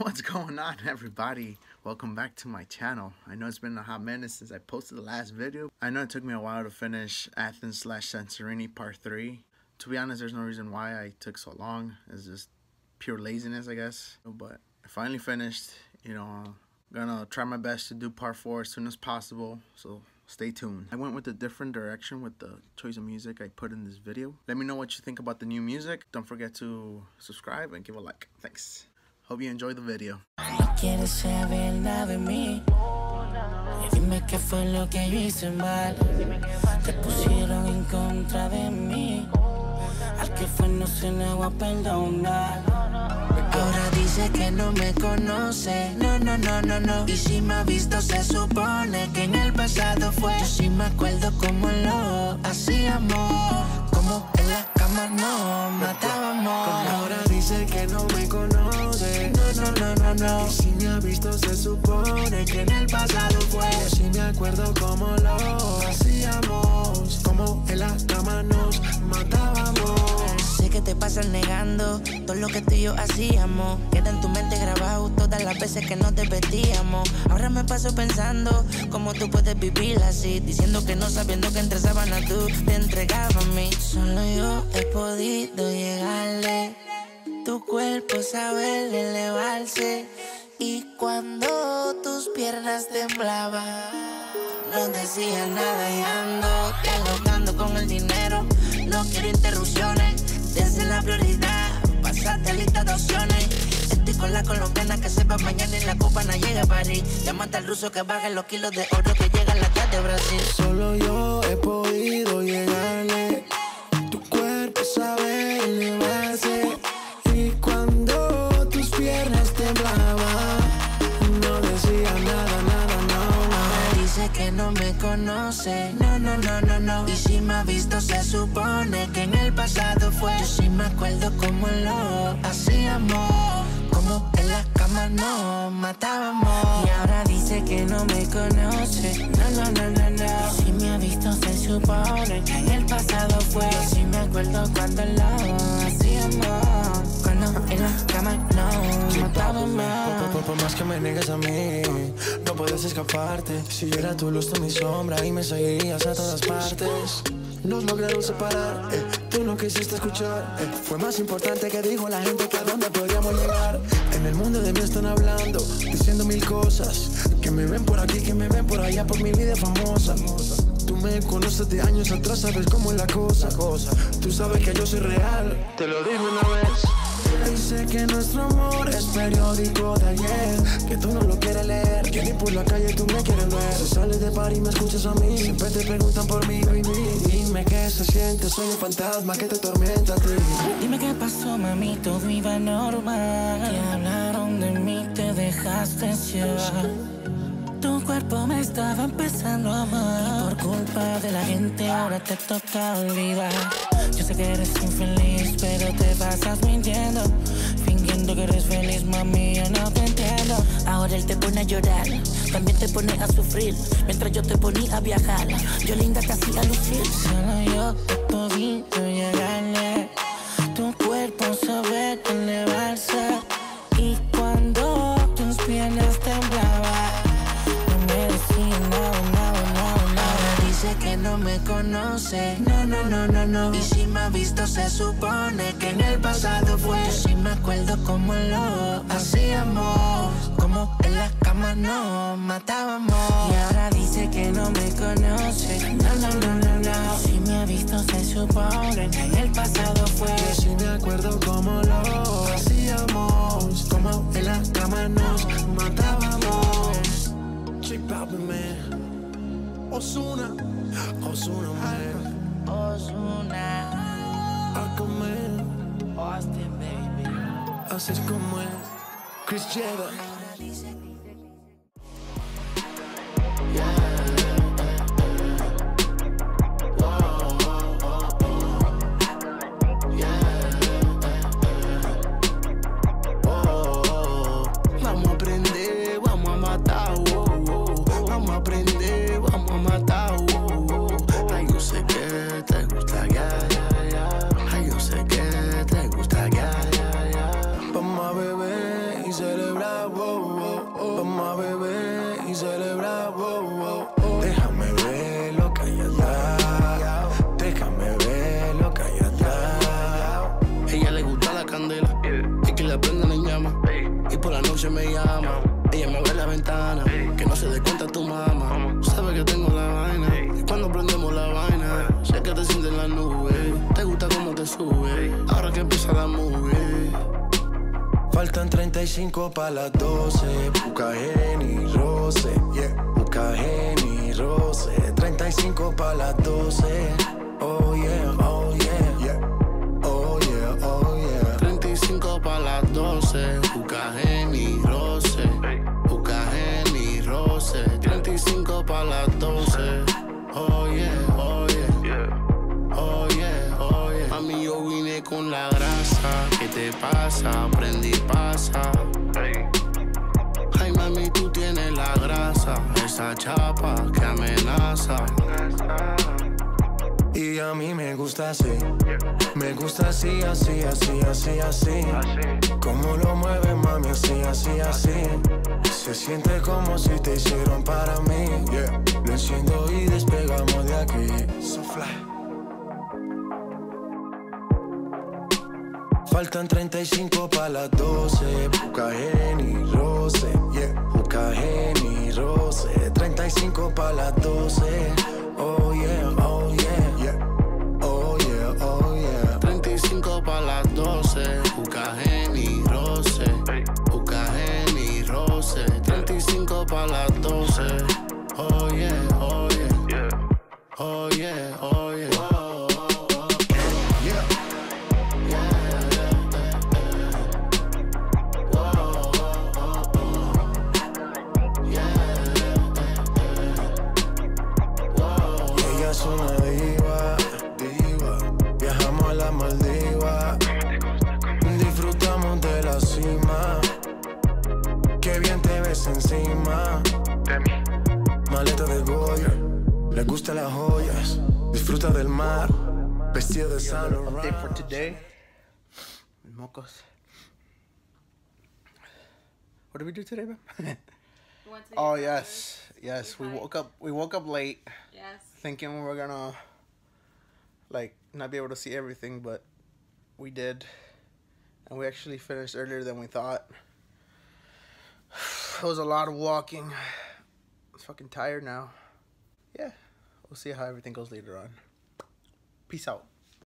What's going on everybody? Welcome back to my channel. I know it's been a hot minute since I posted the last video. I know it took me a while to finish Athens slash Santorini part 3. To be honest, there's no reason why I took so long. It's just pure laziness, I guess. But I finally finished. You know, I'm gonna try my best to do part 4 as soon as possible. So stay tuned. I went with a different direction with the choice of music I put in this video. Let me know what you think about the new music. Don't forget to subscribe and give a like. Thanks. Hope you enjoy the video. Qué fue no. Dice que no me conoce. No, no, no, no, no. Y si me ha visto, se supone que en el pasado fue. Yo sí me acuerdo cómo lo hacíamos. Como en la cama no matábamos. Ahora dice que no me conoce. No, no, no, no, no. Y si me ha visto, se supone que en el pasado fue. Yo sí me acuerdo cómo lo te pasas negando todo lo que tú y yo hacíamos. Queda en tu mente grabado todas las veces que nos vestíamos. Ahora me paso pensando cómo tú puedes vivir así. Diciendo que no sabiendo que entre sábanas tú te entregabas a mí. Solo yo he podido llegarle. Tu cuerpo sabe elevarse. Y cuando tus piernas temblaban, no decía nada y ando con el dinero. No quiero interrupciones, Estoy con la colombiana que sepa mañana y la copa no llega a París. Llámate al ruso que baje los kilos de oro que llega a la tarde de Brasil. Solo yo he podido llegarle. Tu cuerpo sabe elevarse. Y cuando tus piernas temblaban, no decía nada, nada, no, no. Dice que no me conoce. No, no, no, no, no. Y si me ha visto, se supone que en el pasado fue. Yo acuerdo cómo lo hacíamos. Como en la cama nos matábamos. Y ahora dice que no me conoce. No, no, no, no, no. Si me ha visto, se supone que en el pasado fue. Yo sí me acuerdo cuando lo hacíamos. Cuando en la cama nos matábamos. Por, por- más que me niegues a mí, no puedes escaparte. Si yo era tu luz, tú mi sombra y me seguirías a todas partes. Nos lograron separar, eh, quisiste escuchar. eh, fue más importante que dijo la gente que a dónde podríamos llegar. En el mundo de mí están hablando, diciendo mil cosas. Que me ven por aquí, que me ven por allá por mi vida famosa. Tú me conoces de años atrás, sabes cómo es la cosa. Tú sabes que yo soy real, te lo dije una vez. Dice que nuestro amor es periódico de ayer Que tú no lo quieres leer Que ni por la calle tú me quieres ver Si sales de par y me escuchas a mí Siempre te preguntan por mí, baby Dime qué se siente, soy un fantasma que te tormenta a ti Dime qué pasó, mami, todo iba normal. Que hablaron de mí, te dejaste llevar. Tu cuerpo me estaba empezando a amar. Y por culpa de la gente ahora te toca olvidar. Yo sé que eres infeliz, pero te pasas mintiendo. Él te pone a llorar, también te pone a sufrir. Mientras yo te ponía a viajar, yo linda casi a lucir. Me ha visto, se supone que en el pasado fue. Yo sí me acuerdo cómo lo hacíamos. Como en la cama nos matábamos. Y ahora dice que no me conoce. No, no, no, no, no. Si me ha visto, se supone que en el pasado fue. Yo sí me acuerdo cómo lo hacíamos Como en la cama nos matábamos J Balvin, man Ozuna Así es como es Chris Jeda ahora que empieza la movie. Faltan 35 para las 12, Buca Geni, Rose, yeah. Buca Geni, Rose, 35 para las 12. Te pasa? Prendí pasa. Ay, mami, tú tienes la grasa. Esa chapa que amenaza. Y a mí me gusta así. Me gusta así, así, así, así, así. Como lo mueve, mami, así, así, así. Se siente como si te hicieron para mí. Lo enciendo y despegamos de aquí. So fly. Faltan 35 para las 12, Buca Geni, Rose, yeah. Buca Geni, Rose, 35 para las 12, Disfrutamos de la cima. Qué bien te ves encima. Maleta de Goya. Le gustan las joyas. Disfruta del mar. Vestido de San Update for Laurent. today. Mocos. What did we do today, to oh yes, yes. We woke up. We woke up late. Yes. thinking we were gonna like not be able to see everything, but we did, and we actually finished earlier than we thought. It was a lot of walking. I'm fucking tired now. Yeah, we'll see how everything goes later on. Peace out.